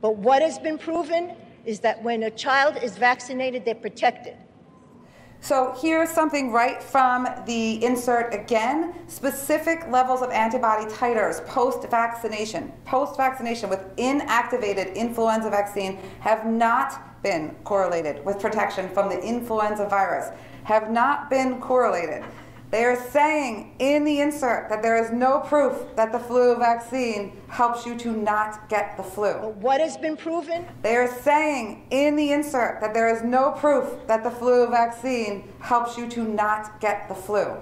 But what has been proven is that when a child is vaccinated, they're protected. So here's something right from the insert again. Specific levels of antibody titers post-vaccination, post-vaccination with inactivated influenza vaccine have not been correlated with protection from the influenza virus, have not been correlated. They are saying in the insert that there is no proof that the flu vaccine helps you to not get the flu. What has been proven? They are saying in the insert that there is no proof that the flu vaccine helps you to not get the flu.